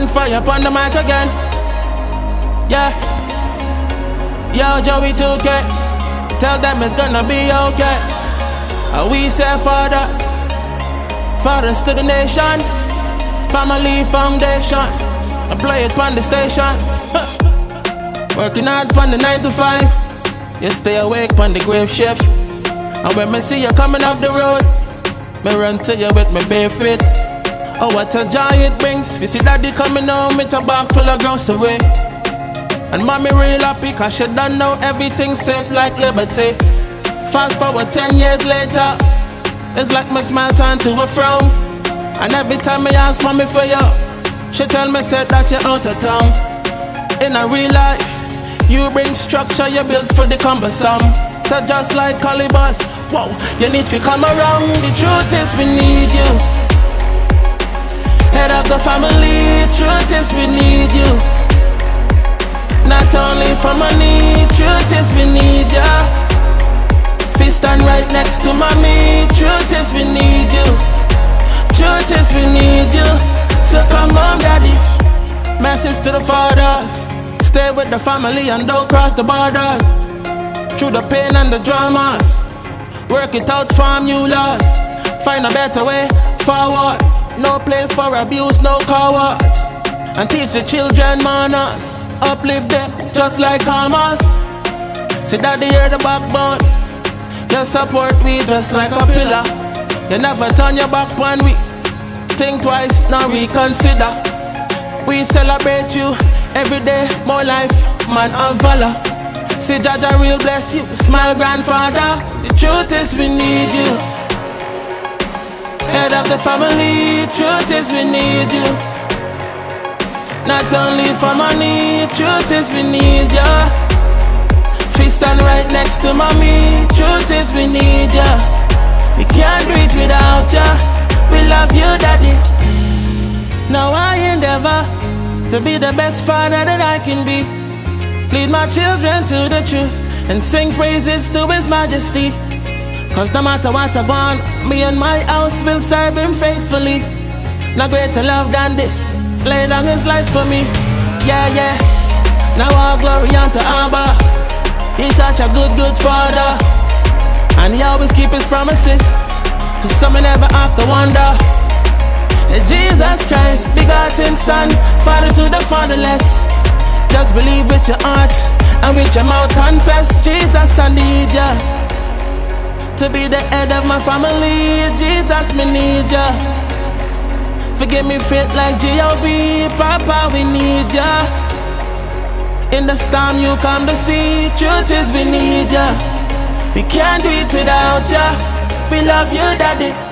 Gunfire upon the mic again. Yeah. Yo, Joey 2K. Tell them it's gonna be okay. And we say fathers. Fathers to the nation. Family foundation. I play it on the station. Working hard on the 9 to 5. You stay awake on the grave shift. And when me see you coming up the road, me run to you with my bare feet. Oh, what a joy it brings. You see daddy coming home with a bag full of grocery. And mommy real happy cause she don't know everything safe like liberty. Fast forward 10 years later, it's like my smile turned to a frown. And every time I ask mommy for you, she tell me said that you're out of town. In a real life, you bring structure you built for the cumbersome. So just like Calibus, whoa, you need to come around. The truth is we need you. Head of the family, truth is we need you. Not only for money, truth is we need ya. Fist stand right next to mommy, truth is we need you. Truth is we need you. So come on, daddy. Message to the fathers. Stay with the family and don't cross the borders. Through the pain and the dramas. Work it out, farm you lost. Find a better way forward. No place for abuse, no cowards. And teach the children manners. Uplift them just like Hamas. See that they hear the backbone. You support me just like a pillar. You never turn your back on we. Think twice, now reconsider. We celebrate you every day, more life, man of valor. See Jah Jah real bless you, smile grandfather. The truth is we need you. Head of the family, truth is we need you. Not only for money, truth is we need ya. Fist stand right next to mommy, truth is we need ya. We can't do it without ya. We love you, daddy. Now I endeavor to be the best father that I can be. Lead my children to the truth and sing praises to His Majesty. Cause no matter what I want, me and my house will serve Him faithfully. No greater love than this, lay down His life for me. Yeah, yeah. Now all glory unto Abba. He's such a good, good father. And He always keep His promises. Cause some never have to wonder. Jesus Christ, begotten Son, Father to the fatherless. Just believe with your heart and with your mouth confess, Jesus, I need ya. To be the head of my family, Jesus, me need ya. Forgive me fit like G.O.B., Papa, we need ya. In the storm you come to see, truth is we need ya. We can't do it without ya. We love you, Daddy.